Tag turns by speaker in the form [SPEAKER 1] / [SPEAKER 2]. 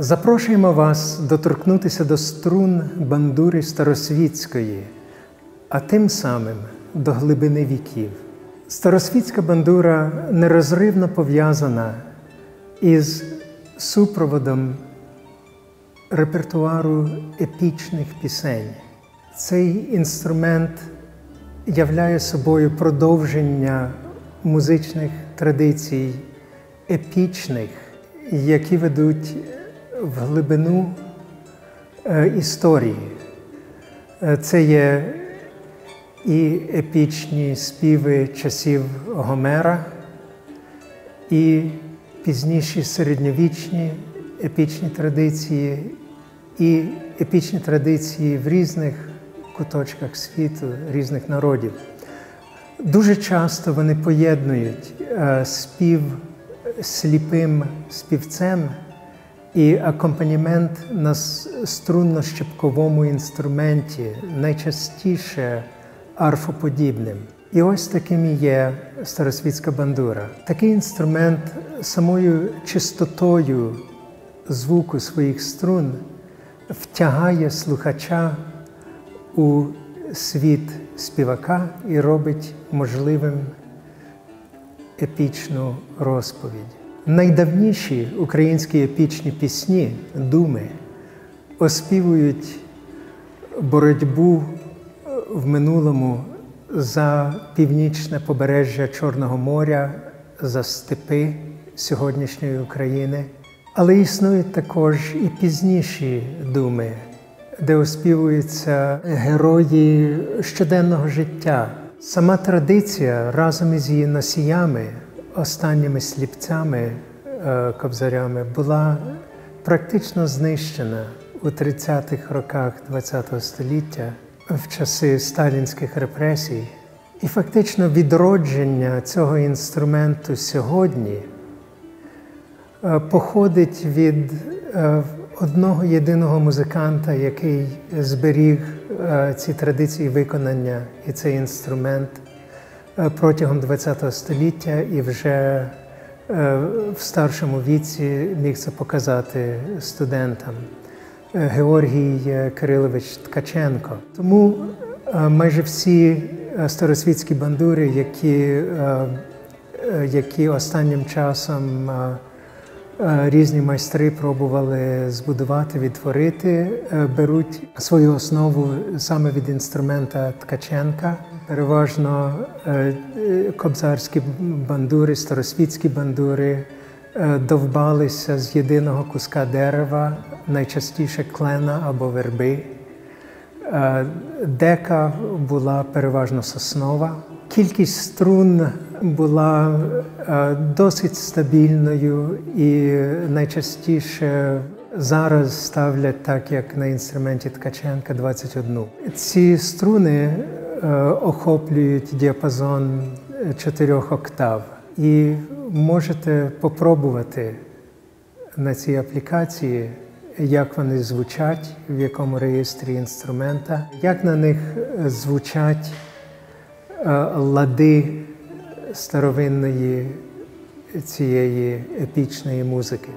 [SPEAKER 1] Запрошуємо вас доторкнутися до струн бандури старосвітської, а тим самим до глибини віків. Старосвітська бандура нерозривно пов'язана із супроводом репертуару епічних пісень. Цей інструмент являє собою продовження музичних традицій епічних, які ведуть в глибину е, історії. Е, Це є і епічні співи часів Гомера, і пізніші середньовічні епічні традиції, і епічні традиції в різних куточках світу, різних народів. Дуже часто вони поєднують е, спів сліпим співцем і акомпанімент на струнно-щепковому інструменті, найчастіше арфоподібним. І ось таким і є старосвітська бандура. Такий інструмент самою чистотою звуку своїх струн втягає слухача у світ співака і робить можливим епічну розповідь. Найдавніші українські епічні пісні, думи, оспівують боротьбу в минулому за північне побережжя Чорного моря, за степи сьогоднішньої України. Але існують також і пізніші думи, де оспівуються герої щоденного життя. Сама традиція разом із її носіями, останніми сліпцями, е, кобзарями, була практично знищена у 30-х роках ХХ століття в часи сталінських репресій. І фактично відродження цього інструменту сьогодні е, походить від е, одного єдиного музиканта, який зберіг ці традиції виконання і цей інструмент протягом ХХ століття і вже е, в старшому віці міг це показати студентам. Е, Георгій е, Кирилович Ткаченко. Тому е, майже всі е, старосвітські бандури, які, е, е, які останнім часом е, е, різні майстри пробували збудувати, відтворити, е, беруть свою основу саме від інструмента Ткаченка. Переважно е, кобзарські бандури, старосвітські бандури е, довбалися з єдиного куска дерева, найчастіше клена або верби. Е, Дека була переважно соснова. Кількість струн була досить стабільною і найчастіше зараз ставлять так, як на інструменті Ткаченка 21. Ці струни охоплюють діапазон чотирьох октав. І можете попробувати на цій аплікації, як вони звучать, в якому реєстрі інструмента, як на них е, звучать е, лади старовинної цієї епічної музики.